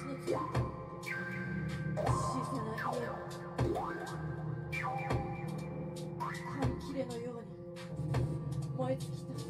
小さなを切れのように。燃え尽きた。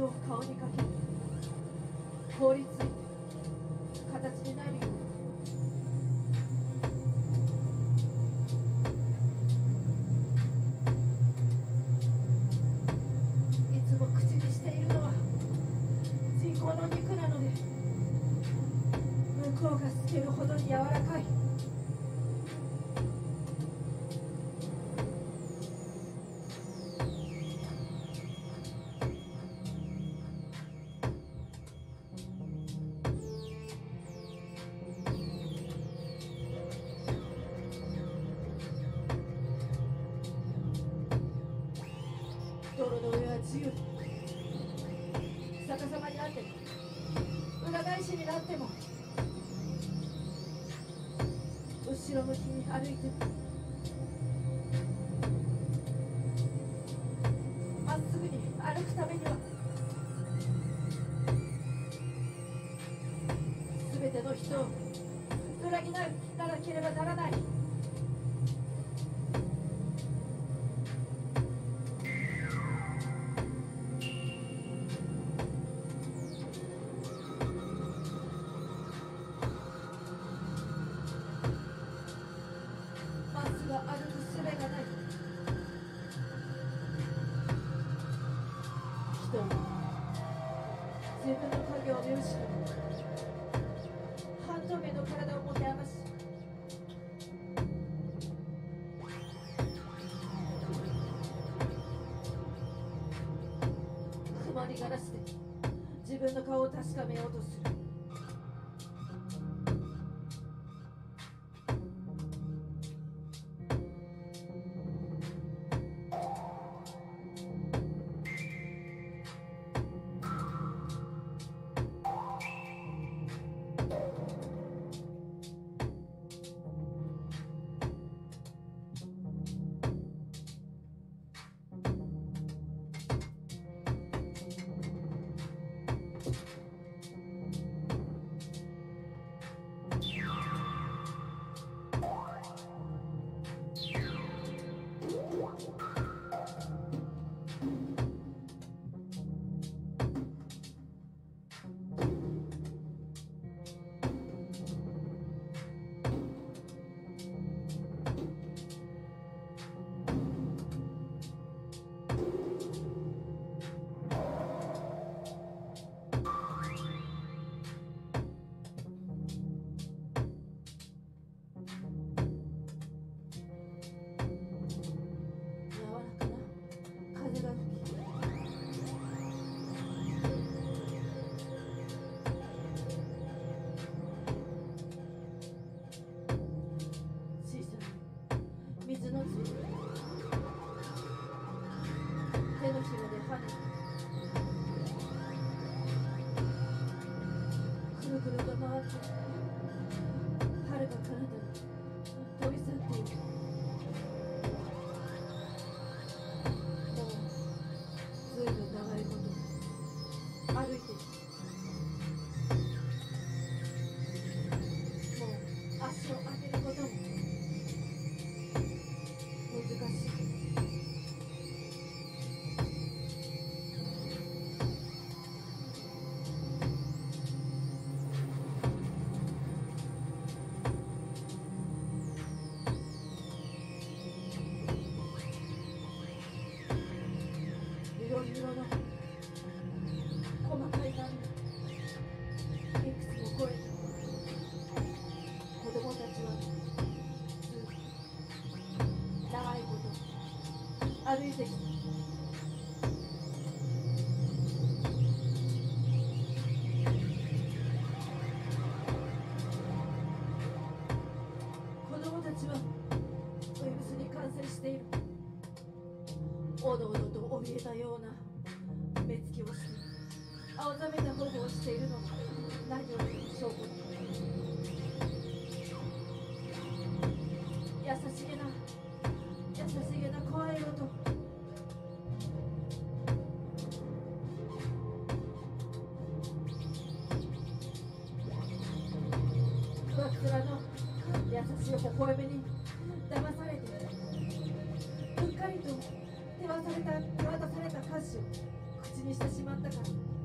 を顔にかけ法裏返しになっても後ろ向きに歩いてもつまりがらしで自分の顔を確かめようとする。子供たちはウイルスに感染している。おどおどと怯えたような目つきをして、青ざめた保護をしているのは何より証拠だ。声目に騙されてうっかりと手渡された手渡された歌詞を口にしてしまったから。